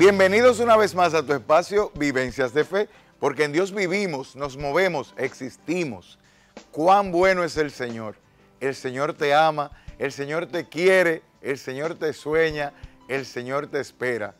Bienvenidos una vez más a tu espacio Vivencias de Fe, porque en Dios vivimos, nos movemos, existimos. Cuán bueno es el Señor. El Señor te ama, el Señor te quiere, el Señor te sueña, el Señor te espera.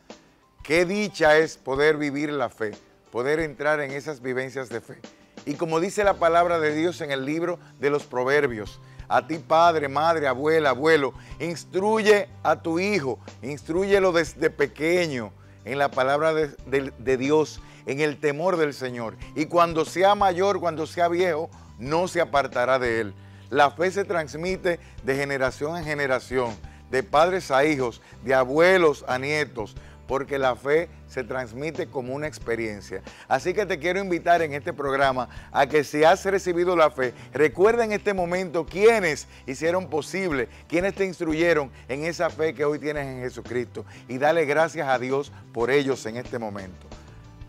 Qué dicha es poder vivir la fe, poder entrar en esas vivencias de fe. Y como dice la palabra de Dios en el libro de los Proverbios, a ti padre, madre, abuela, abuelo, instruye a tu hijo, instruyelo desde pequeño en la palabra de, Dios, en el temor del Señor. Y cuando sea mayor, cuando sea viejo, no se apartará de él. La fe se transmite de generación en generación, de padres a hijos, de abuelos a nietos, porque la fe se transmite como una experiencia. Así que te quiero invitar en este programa a que si has recibido la fe, recuerda en este momento quiénes hicieron posible, quiénes te instruyeron en esa fe que hoy tienes en Jesucristo y dale gracias a Dios por ellos en este momento.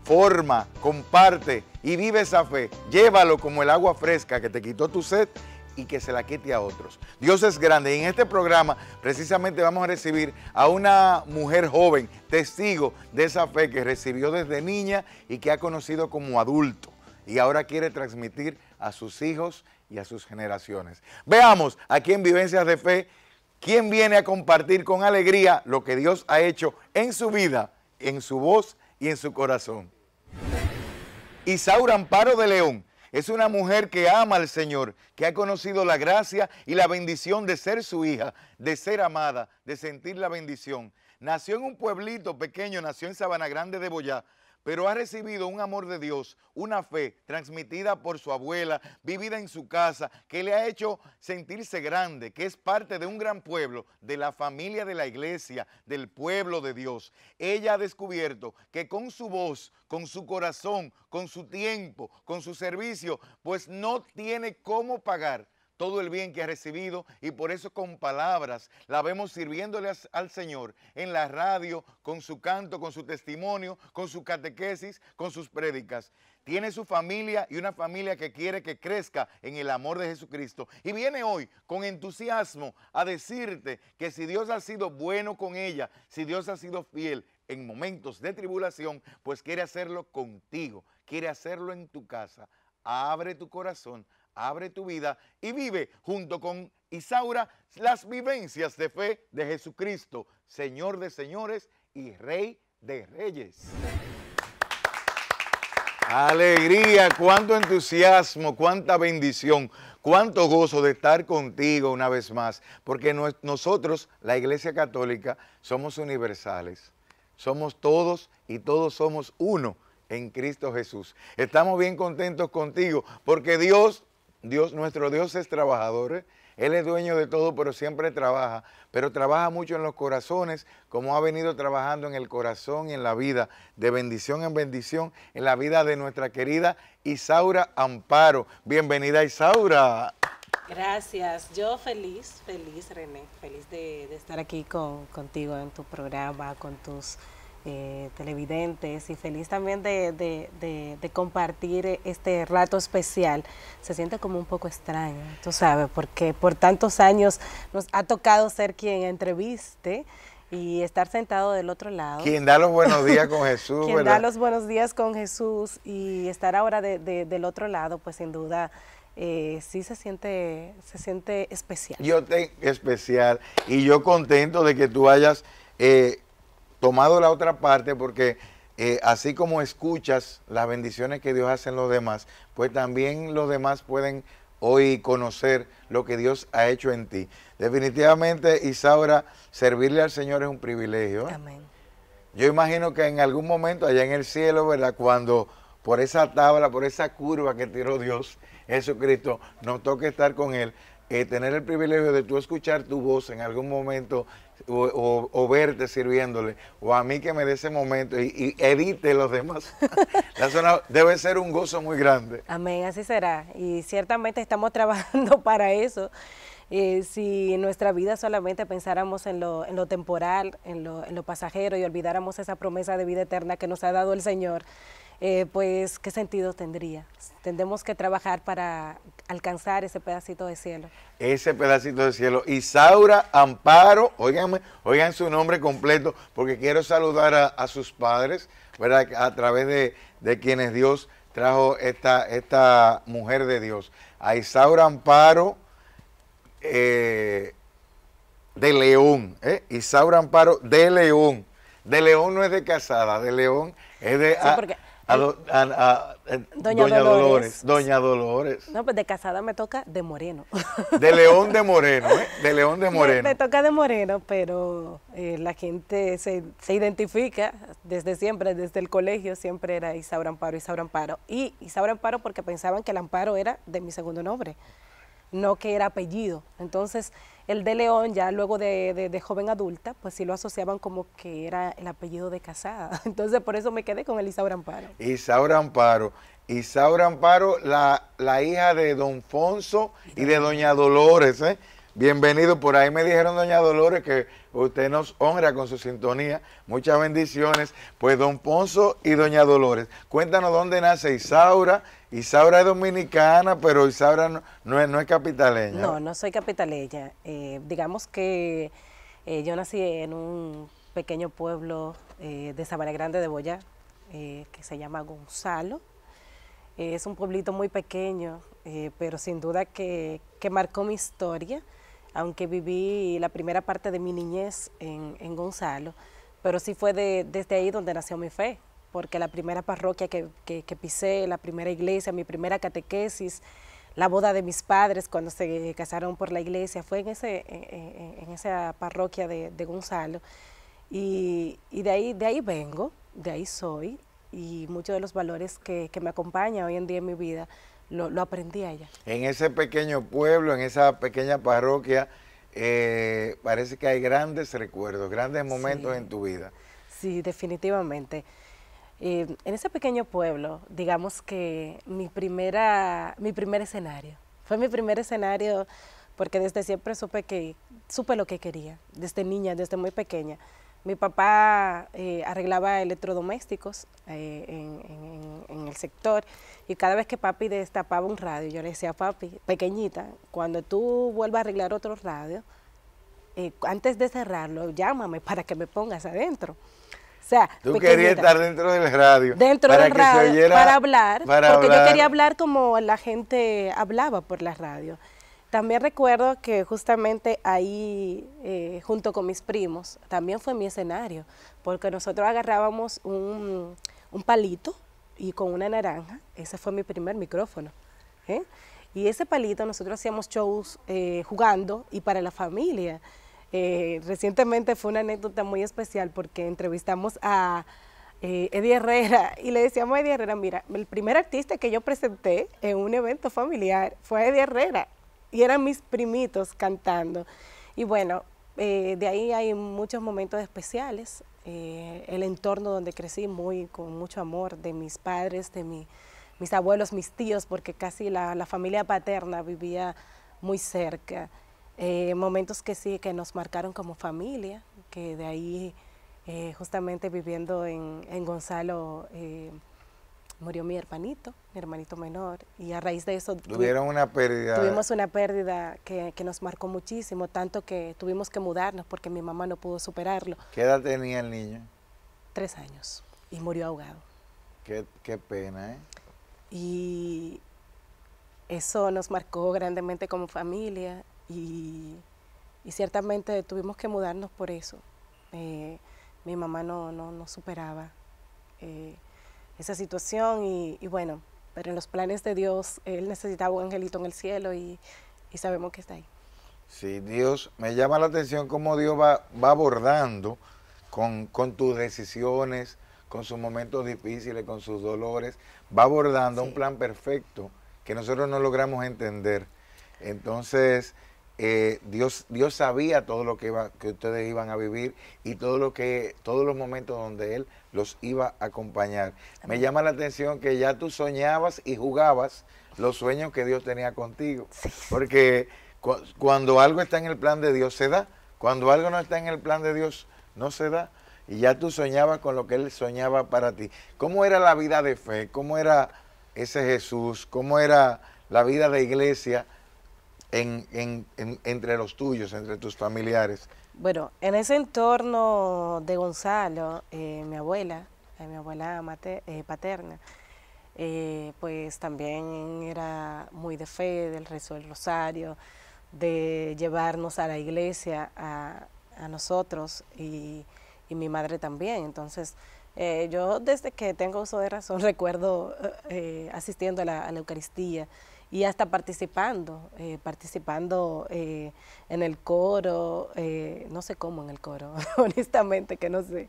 Forma, comparte y vive esa fe. Llévalo como el agua fresca que te quitó tu sed y que se la quite a otros. Dios es grande y en este programa precisamente vamos a recibir a una mujer joven, testigo de esa fe que recibió desde niña y que ha conocido como adulto y ahora quiere transmitir a sus hijos y a sus generaciones. Veamos aquí en Vivencias de Fe quién viene a compartir con alegría lo que Dios ha hecho en su vida, en su voz y en su corazón. Isaura Amparo de León es una mujer que ama al Señor, que ha conocido la gracia y la bendición de ser su hija, de ser amada, de sentir la bendición. Nació en un pueblito pequeño, nació en Sabana Grande de Boyá, pero ha recibido un amor de Dios, una fe transmitida por su abuela, vivida en su casa, que le ha hecho sentirse grande, que es parte de un gran pueblo, de la familia de la iglesia, del pueblo de Dios. Ella ha descubierto que con su voz, con su corazón, con su tiempo, con su servicio, pues no tiene cómo pagar todo el bien que ha recibido y por eso con palabras la vemos sirviéndole al Señor en la radio, con su canto, con su testimonio, con su catequesis, con sus prédicas. Tiene su familia y una familia que quiere que crezca en el amor de Jesucristo. Y viene hoy con entusiasmo a decirte que si Dios ha sido bueno con ella, si Dios ha sido fiel en momentos de tribulación, pues quiere hacerlo contigo, quiere hacerlo en tu casa. Abre tu corazón abre tu vida y vive junto con Isaura las vivencias de fe de Jesucristo, Señor de señores y Rey de reyes. Alegría, cuánto entusiasmo, cuánta bendición, cuánto gozo de estar contigo una vez más, porque nosotros, la Iglesia Católica, somos universales, somos todos y todos somos uno en Cristo Jesús. Estamos bien contentos contigo porque Dios Dios, nuestro Dios es trabajador, ¿eh? Él es dueño de todo, pero siempre trabaja. Pero trabaja mucho en los corazones, como ha venido trabajando en el corazón y en la vida, de bendición en bendición, en la vida de nuestra querida Isaura Amparo. Bienvenida, Isaura. Gracias. Yo feliz, feliz, René, feliz de, estar aquí contigo en tu programa, con tus eh, televidentes y feliz también de, compartir este rato especial. Se siente como un poco extraño, tú sabes, porque por tantos años nos ha tocado ser quien entreviste y estar sentado del otro lado. Quien da los buenos días con Jesús. quien da los buenos días con Jesús y estar ahora del otro lado, pues sin duda. Eh, sí se siente, se siente especial. Yo te especial y yo contento de que tú hayas eh, tomado la otra parte porque eh, así como escuchas las bendiciones que Dios hace en los demás, pues también los demás pueden hoy conocer lo que Dios ha hecho en ti. Definitivamente, Isaura, servirle al Señor es un privilegio. ¿eh? Amén. Yo imagino que en algún momento allá en el cielo, ¿verdad? Cuando por esa tabla, por esa curva que tiró Dios, Jesucristo, nos toque estar con Él, eh, tener el privilegio de tú escuchar tu voz en algún momento o, verte sirviéndole, o a mí que me dé ese momento y, edite los demás. debe ser un gozo muy grande. Amén, así será. Y ciertamente estamos trabajando para eso. Eh, si en nuestra vida solamente pensáramos en lo, en lo temporal, en lo, en lo pasajero y olvidáramos esa promesa de vida eterna que nos ha dado el Señor, eh, pues ¿qué sentido tendría? Tendremos que trabajar para alcanzar ese pedacito de cielo. Ese pedacito de cielo. Isaura Amparo, oigan, oigan su nombre completo, porque quiero saludar a, sus padres, ¿verdad? A través de, de quienes Dios trajo esta, esta mujer de Dios. A Isaura Amparo eh, de León, ¿eh? Isaura Amparo de León. De León no es de casada, de León es de... Doña, Dolores. Doña Dolores. No, pues de casada me toca de Moreno. De León de Moreno, ¿eh? De León de Moreno. Me, toca de Moreno, pero eh, la gente se, se, identifica desde siempre, desde el colegio, siempre era Isaura Amparo, Isaura Amparo. Y Isaura Amparo porque pensaban que el Amparo era de mi segundo nombre no que era apellido. Entonces, el de León, ya luego de, joven adulta, pues sí lo asociaban como que era el apellido de casada. Entonces, por eso me quedé con el Isaura Amparo. Isaura Amparo. Isaura Amparo, la, la hija de Don Fonso y de Doña Dolores, ¿eh? Bienvenido, por ahí me dijeron, doña Dolores, que usted nos honra con su sintonía. Muchas bendiciones. Pues don Ponzo y doña Dolores, cuéntanos dónde nace Isaura. Isaura es dominicana, pero Isaura no, es, no es capitaleña. No, no soy capitaleña. Eh, digamos que eh, yo nací en un pequeño pueblo eh, de Sabana Grande de Boyá, que se llama Gonzalo. es un pueblito muy pequeño, pero sin duda que, que marcó mi historia aunque viví la primera parte de mi niñez en, Gonzalo, pero sí fue desde ahí donde nació mi fe, porque la primera parroquia que, pisé, la primera iglesia, mi primera catequesis, la boda de mis padres cuando se casaron por la iglesia, fue en, ese, en, esa parroquia de, Gonzalo. Y, de, ahí, de ahí vengo, de ahí soy, y muchos de los valores que, que me acompañan hoy en día en mi vida lo, aprendí allá. En ese pequeño pueblo, en esa pequeña parroquia, eh, parece que hay grandes recuerdos, grandes momentos en tu vida. Sí, definitivamente. Eh, en ese pequeño pueblo, digamos que mi, primera, mi primer escenario, fue mi primer escenario porque desde siempre supe, que, supe lo que quería, desde niña, desde muy pequeña. Mi papá eh, arreglaba electrodomésticos eh, en, el sector y cada vez que papi destapaba un radio, yo le decía, papi, pequeñita, cuando tú vuelvas a arreglar otro radio, antes de cerrarlo, llámame para que me pongas adentro. O sea, tú querías estar dentro del radio. Dentro del radio, para hablar, porque yo quería hablar como la gente hablaba por la radio. También recuerdo que justamente ahí, eh, junto con mis primos, también fue mi escenario, porque nosotros agarrábamos un, palito y con una naranja, ese fue mi primer micrófono. ¿eh? Y ese palito nosotros hacíamos shows eh, jugando y para la familia. Recientemente fue una anécdota muy especial porque entrevistamos a Eddie Herrera y le decíamos a Eddie Herrera, mira, el primer artista que yo presenté en un evento familiar fue Eddie Herrera y eran mis primitos cantando. Y bueno, eh, de ahí hay muchos momentos especiales. Eh, el entorno donde crecí muy con mucho amor de mis padres, de mis abuelos, mis tíos, porque casi la, familia paterna vivía muy cerca. Eh, momentos que sí, que nos marcaron como familia, que de ahí justamente viviendo en, en Gonzalo murió mi hermanito, mi hermanito menor, y a raíz de eso tuvieron una pérdida. Tuvimos una pérdida que, nos marcó muchísimo, tanto que tuvimos que mudarnos porque mi mamá no pudo superarlo. ¿Qué edad tenía el niño? Tres años y murió ahogado. Qué, qué pena, ¿eh? Y eso nos marcó grandemente como familia y, ciertamente tuvimos que mudarnos por eso. Eh, mi mamá no, no, no superaba. Eh, esa situación y, bueno, pero en los planes de Dios, Él necesitaba un angelito en el cielo y, sabemos que está ahí. Sí, Dios, me llama la atención cómo Dios va, va abordando con, tus decisiones, con sus momentos difíciles, con sus dolores, va abordando un plan perfecto que nosotros no logramos entender. Entonces, eh, Dios, Dios sabía todo lo que, iba, que ustedes iban a vivir y todo lo que, todos los momentos donde Él los iba a acompañar. Me llama la atención que ya tú soñabas y jugabas los sueños que Dios tenía contigo. Porque cuando algo está en el plan de Dios se da, cuando algo no está en el plan de Dios no se da. y ya tú soñabas con lo que Él soñaba para ti. ¿Cómo era la vida de fe? ¿Cómo era ese Jesús? ¿Cómo era la vida de iglesia en, entre los tuyos, entre tus familiares? Bueno, en ese entorno de Gonzalo, eh, mi abuela, eh, mi abuela eh, paterna, pues también era muy de fe, del rezo del rosario, de llevarnos a la iglesia, a, nosotros y, mi madre también. Entonces, yo desde que tengo uso de razón recuerdo asistiendo a la Eucaristía, y hasta participando, eh, participando eh, en el coro, eh, no sé cómo en el coro, honestamente que no sé,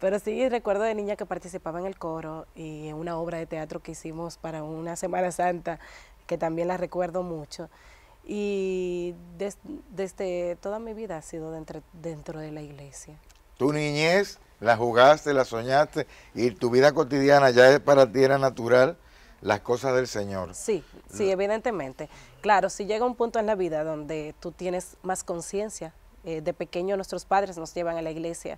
pero sí recuerdo de niña que participaba en el coro y en una obra de teatro que hicimos para una Semana Santa, que también la recuerdo mucho. Y desde toda mi vida ha sido dentro, dentro de la iglesia. Tu niñez la jugaste, la soñaste y tu vida cotidiana ya para ti era natural las cosas del Señor. Sí, sí, evidentemente. Claro, si llega un punto en la vida donde tú tienes más conciencia, eh, de pequeño nuestros padres nos llevan a la iglesia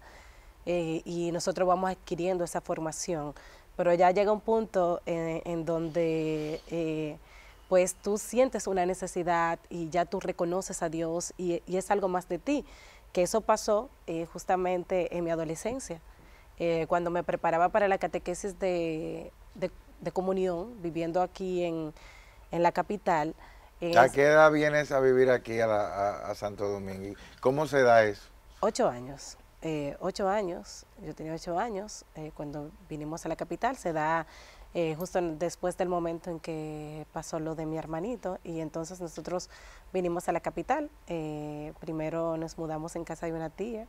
eh, y nosotros vamos adquiriendo esa formación, pero ya llega un punto en, donde eh, pues tú sientes una necesidad y ya tú reconoces a Dios y, es algo más de ti, que eso pasó justamente en mi adolescencia. cuando me preparaba para la catequesis de, de de comunión, viviendo aquí en, la capital. ¿A qué edad vienes a vivir aquí a, Santo Domingo? ¿Cómo se da eso? Ocho años. Eh, ocho años, yo tenía ocho años eh, cuando vinimos a la capital, se da eh, justo después del momento en que pasó lo de mi hermanito y entonces nosotros vinimos a la capital, primero nos mudamos en casa de una tía,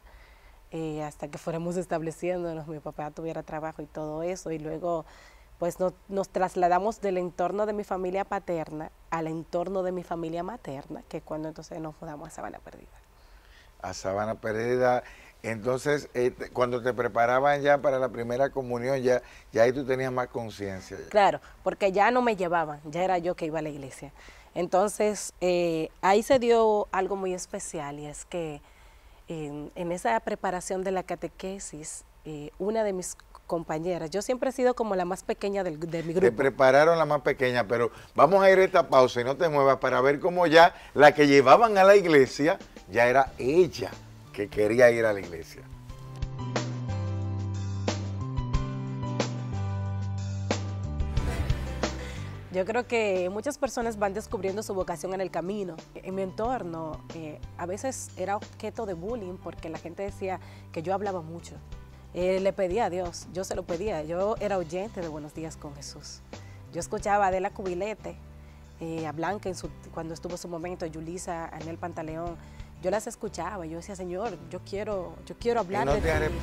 hasta que fuéramos estableciéndonos, mi papá tuviera trabajo y todo eso, y luego pues nos trasladamos del entorno de mi familia paterna al entorno de mi familia materna, que es cuando entonces nos mudamos a Sabana Perdida. A Sabana Perdida. Entonces, eh, cuando te preparaban ya para la primera comunión, ya, ya ahí tú tenías más conciencia. Claro, porque ya no me llevaban, ya era yo que iba a la iglesia. Entonces, eh, ahí se dio algo muy especial y es que en, esa preparación de la catequesis, eh, una de mis compañeras. Yo siempre he sido como la más pequeña del, de mi grupo. Te prepararon la más pequeña, pero vamos a ir a esta pausa y no te muevas para ver cómo ya la que llevaban a la iglesia, ya era ella que quería ir a la iglesia. Yo creo que muchas personas van descubriendo su vocación en el camino. En mi entorno eh, a veces era objeto de bullying porque la gente decía que yo hablaba mucho, eh, le pedía a Dios, yo se lo pedía, yo era oyente de Buenos Días con Jesús. Yo escuchaba a Adela Cubilete, eh, a Blanca en su, cuando estuvo su momento, a Yulisa, a Anel Pantaleón, yo las escuchaba, yo decía, Señor, yo quiero, yo quiero hablar de ti.